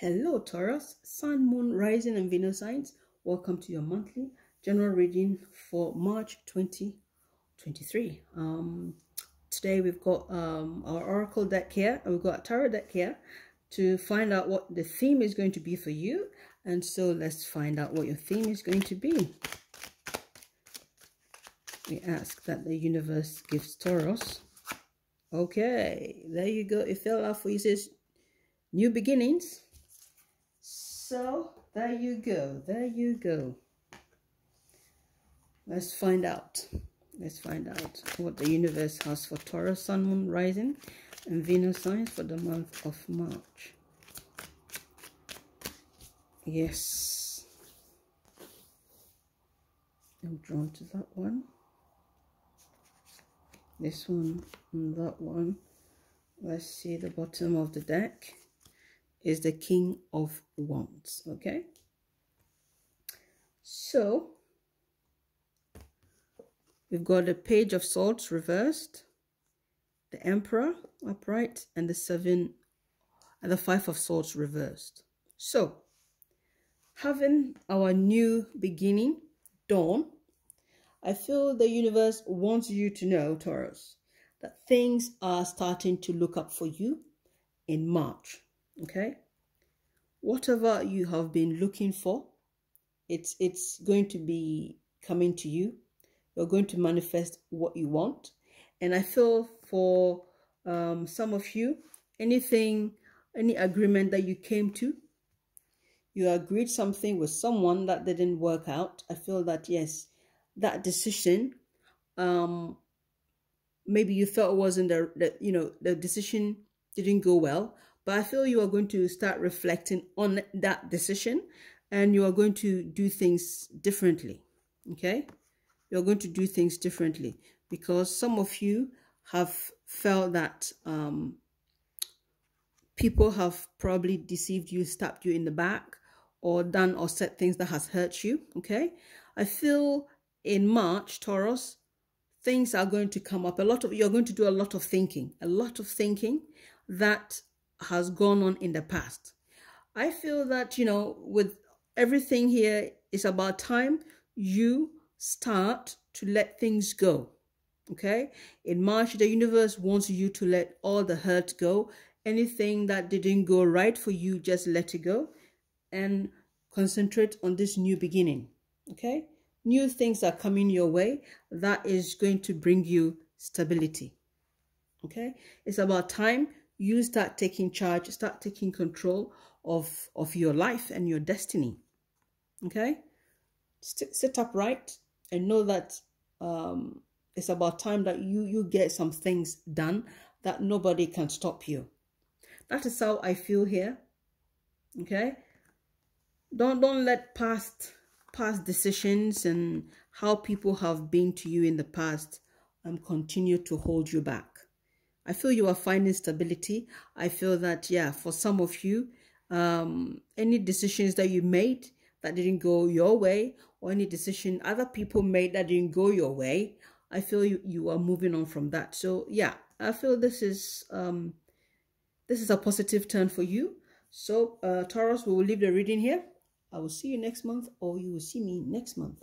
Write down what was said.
Hello Taurus, Sun, Moon, Rising and Venus signs. Welcome to your monthly general reading for March 2023. Um, today we've got um, our Oracle deck here and we've got Tarot deck here to find out what the theme is going to be for you. And so let's find out what your theme is going to be. We ask that the universe gives Taurus. Okay, there you go. It fell off for you. says new beginnings so there you go. There you go. Let's find out. Let's find out what the universe has for Taurus, Sun, Moon, Rising, and Venus signs for the month of March. Yes. I'm drawn to that one. This one and that one. Let's see the bottom of the deck is the King of Wands, okay? So, we've got the Page of Swords reversed, the Emperor upright, and the Seven, and the Five of Swords reversed. So, having our new beginning, dawn, I feel the universe wants you to know, Taurus, that things are starting to look up for you in March okay? Whatever you have been looking for it's it's going to be coming to you. You're going to manifest what you want. And i feel for um, some of you anything any agreement that you came to you agreed something with someone that didn't work out i feel that yes that decision um maybe you felt wasn't the, the you know the decision didn't go well but I feel you are going to start reflecting on that decision and you are going to do things differently. Okay? You're going to do things differently because some of you have felt that um, people have probably deceived you, stabbed you in the back, or done or said things that has hurt you. Okay? I feel in March, Taurus, things are going to come up. A lot of you're going to do a lot of thinking, a lot of thinking that has gone on in the past. I feel that, you know, with everything here, it's about time you start to let things go. Okay? In March, the universe wants you to let all the hurt go. Anything that didn't go right for you, just let it go and concentrate on this new beginning. Okay? New things are coming your way that is going to bring you stability. Okay? It's about time you start taking charge, start taking control of, of your life and your destiny. Okay? Sit, sit upright and know that um, it's about time that you, you get some things done that nobody can stop you. That is how I feel here. Okay? Don't, don't let past past decisions and how people have been to you in the past um, continue to hold you back. I feel you are finding stability. I feel that, yeah, for some of you, um, any decisions that you made that didn't go your way or any decision other people made that didn't go your way, I feel you, you are moving on from that. So, yeah, I feel this is, um, this is a positive turn for you. So, uh, Taurus, we will leave the reading here. I will see you next month or you will see me next month.